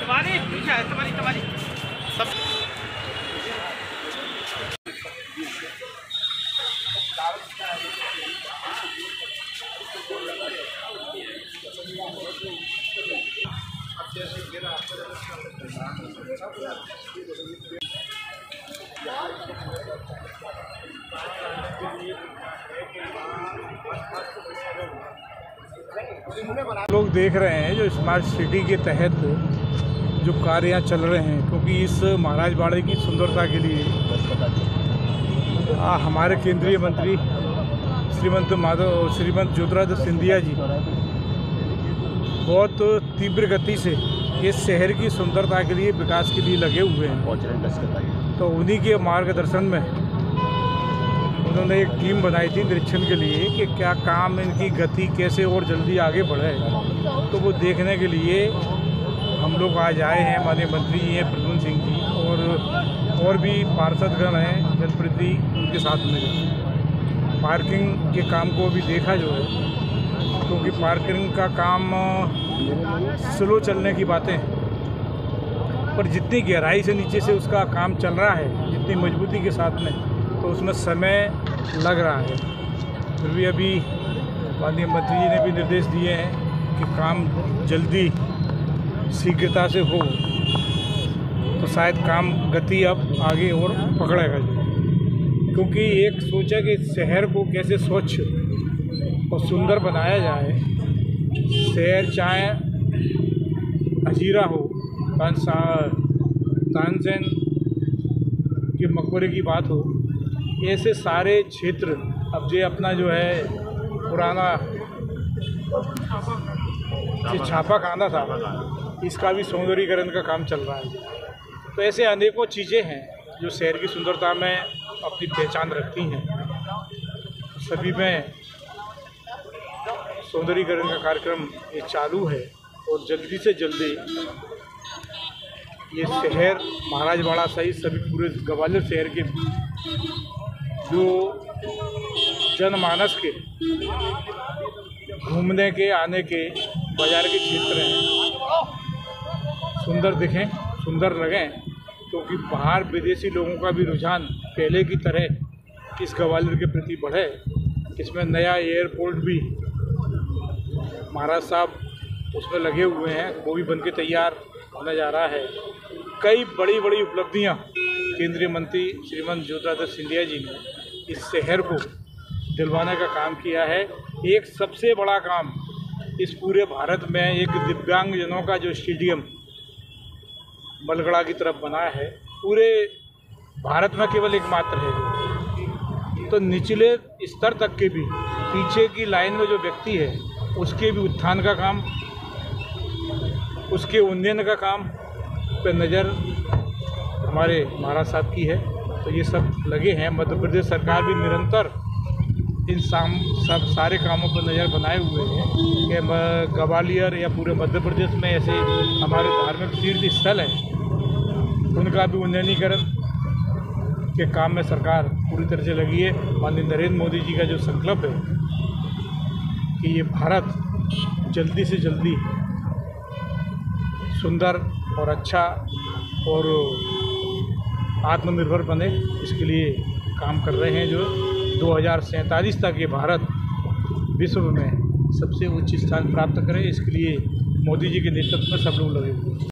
तुम्हारी पीछे तुम्हारी तुम्हारी लोग देख रहे हैं जो स्मार्ट सिटी के तहत जो कार्य यहाँ चल रहे हैं क्योंकि इस महाराज बाड़े की सुंदरता के लिए आ, हमारे केंद्रीय मंत्री श्रीमंत माधव श्रीमंत ज्योतिरादित्य सिंधिया जी बहुत तीव्र गति से इस शहर की सुंदरता के लिए विकास के लिए लगे हुए हैं। तो उन्हीं के मार्गदर्शन में उन्होंने एक टीम बनाई थी निरीक्षण के लिए कि क्या काम इनकी गति कैसे और जल्दी आगे बढ़े। तो वो देखने के लिए हम लोग आज आए हैं, माननीय मंत्री जी हैं, प्रद्युम्न सिंह जी और और भी पार्षदगण हैं, जनप्रतिनिधि उनके साथ में। पार्किंग के काम को भी देखा जो है, क्योंकि तो पार्किंग का काम स्लो चलने की बातें पर जितनी गहराई से नीचे से उसका काम चल रहा है, जितनी मजबूती के साथ में तो उसमें समय लग रहा है। फिर भी अभी माननीय मंत्री जी ने भी निर्देश दिए हैं कि काम जल्दी, शीघ्रता से हो। तो शायद काम गति अब आगे और पकड़ेगा क्योंकि एक सोचा कि शहर को कैसे स्वच्छ और सुंदर बनाया जाए, शहर चाहे अजीरा हो तानसेन के मकबरे की बात हो ऐसे सारे क्षेत्र अब जो अपना जो है पुराना जो छापा खाना था, इसका भी सौंदर्यीकरण का काम चल रहा है। तो ऐसे अनेकों चीज़ें हैं जो शहर की सुंदरता में अपनी पहचान रखती हैं। सभी में सौंदर्यीकरण का कार्यक्रम ये चालू है और जल्दी से जल्दी ये शहर, महाराजवाड़ा सहित सभी पूरे ग्वालियर शहर के जो जनमानस के घूमने के, आने के, बाज़ार के क्षेत्र हैं, सुंदर दिखें, सुंदर लगें, क्योंकि तो बाहर विदेशी लोगों का भी रुझान पहले की तरह इस ग्वालियर के प्रति बढ़े। इसमें नया एयरपोर्ट भी महाराज साहब उसमें लगे हुए हैं, वो भी बन के तैयार होने जा रहा है। कई बड़ी बड़ी उपलब्धियाँ केंद्रीय मंत्री श्रीमंत ज्योतिरादित्य सिंधिया जी ने इस शहर को दिलवाने का काम किया है। एक सबसे बड़ा काम इस पूरे भारत में एक दिव्यांगजनों का जो स्टेडियम बलगड़ा की तरफ़ बना है, पूरे भारत में केवल एकमात्र है तो निचले स्तर तक के भी, पीछे की लाइन में जो व्यक्ति है, उसके भी उत्थान का काम, उसके उन्नयन का काम पे नज़र हमारे महाराज साहब की है। तो ये सब लगे हैं। मध्य प्रदेश सरकार भी निरंतर इन साम, सब सारे कामों पर नज़र बनाए हुए हैं कि ग्वालियर या पूरे मध्य प्रदेश में ऐसे हमारे धार्मिक तीर्थ स्थल हैं। उनका भी उन्नयनीकरण के काम में सरकार पूरी तरह से लगी है। माननीय नरेंद्र मोदी जी का जो संकल्प है कि ये भारत जल्दी से जल्दी सुंदर और अच्छा और आत्मनिर्भर बने। इसके लिए काम कर रहे हैं जो दो हज़ार सैंतालीस तक ये भारत विश्व में सबसे उच्च स्थान प्राप्त करें। इसके लिए मोदी जी के नेतृत्व में सब लोग लगे हुए हैं।